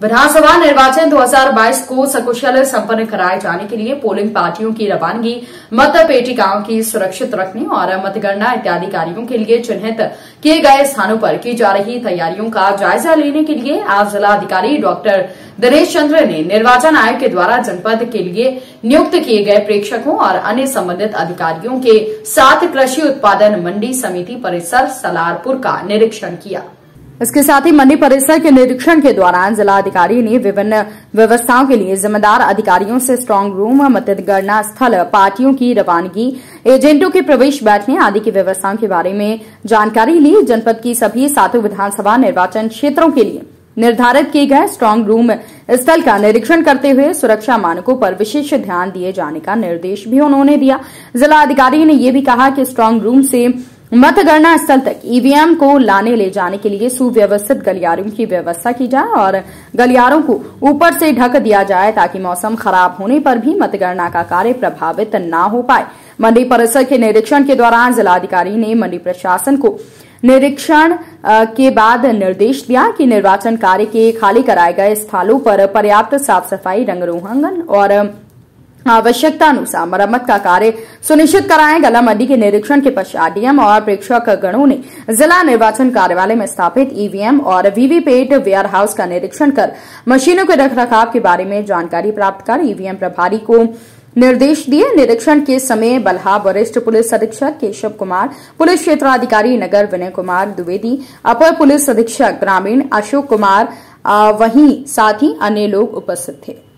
विधानसभा निर्वाचन 2022 को सकुशल संपन्न कराए जाने के लिए पोलिंग पार्टियों की रवानगी मत पेटिकाओं की सुरक्षित रखने और मतगणना इत्यादि कार्यों के लिए चिन्हित किए गए स्थानों पर की जा रही तैयारियों का जायजा लेने के लिए आज जिलाधिकारी डॉक्टर दिनेश चंद्र ने निर्वाचन आयोग के द्वारा जनपद के लिए नियुक्त किए गए प्रेक्षकों और अन्य संबंधित अधिकारियों के साथ कृषि उत्पादन मंडी समिति परिसर, सलारपुर का निरीक्षण किया। इसके साथ ही मंडी परिसर के निरीक्षण के दौरान जिलाधिकारी ने विभिन्न व्यवस्थाओं के लिए जिम्मेदार अधिकारियों से स्ट्रांग रूम मतगणना स्थल, पार्टियों की रवानगी, एजेंटों के प्रवेश बैठने आदि की व्यवस्थाओं के बारे में जानकारी ली। जनपद की सभी सातों विधानसभा निर्वाचन क्षेत्रों के लिए निर्धारित किए गए स्ट्रांग रूम स्थल का निरीक्षण करते हुए सुरक्षा मानकों पर विशेष ध्यान दिए जाने का निर्देश भी उन्होंने दिया। जिलाधिकारी ने यह भी कहा कि स्ट्रांग रूम से मतगणना स्थल तक ईवीएम को लाने ले जाने के लिए सुव्यवस्थित गलियारों की व्यवस्था की जाए और गलियारों को ऊपर से ढक दिया जाए ताकि मौसम खराब होने पर भी मतगणना का कार्य प्रभावित न हो पाए। मंडी परिसर के निरीक्षण के दौरान जिलाधिकारी ने मंडी प्रशासन को निरीक्षण के बाद निर्देश दिया कि निर्वाचन कार्य के खाली कराए गए स्थलों पर पर्याप्त साफ़ सफ़ाई, रंग और आवश्यकता अनुसार मरम्मत का कार्य सुनिश्चित कराएँ। गला मंडी के निरीक्षण के पश्चात डीएम और प्रेक्षक गणों ने जिला निर्वाचन कार्यालय में स्थापित ईवीएम और वीवीपैट वेयर हाउस का निरीक्षण कर मशीनों के रखरखाव के बारे में जानकारी प्राप्त कर ईवीएम प्रभारी को निर्देश दिए। निरीक्षण के समय बल्हा वरिष्ठ पुलिस अधीक्षक केशव कुमार, पुलिस क्षेत्राधिकारी नगर विनय कुमार द्विवेदी, अपर पुलिस अधीक्षक ग्रामीण अशोक कुमार वहीं साथ ही अन्य लोग उपस्थित थे।